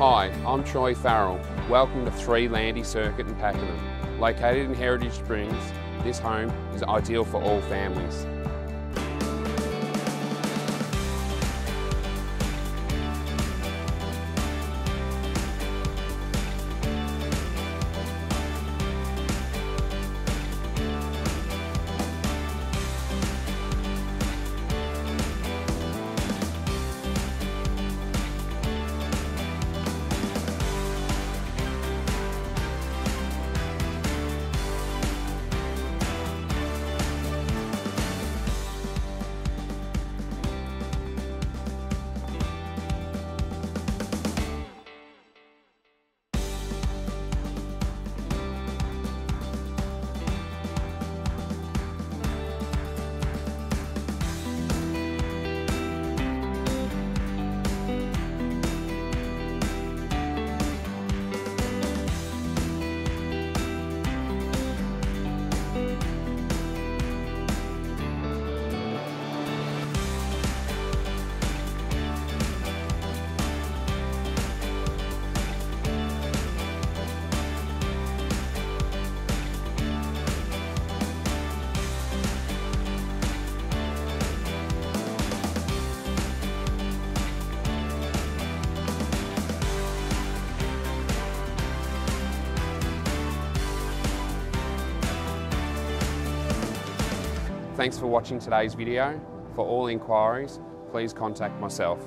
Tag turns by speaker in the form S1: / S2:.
S1: Hi, I'm Troy Farrell. Welcome to Three Landy Circuit in Pakenham. Located in Heritage Springs, this home is ideal for all families. Thanks for watching today's video. For all inquiries, please contact myself.